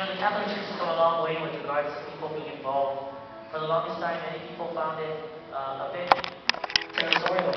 You know, the Catholic Church has come a long way with regards to people being involved. For the longest time, many people found it uh, a bit uh, territorial.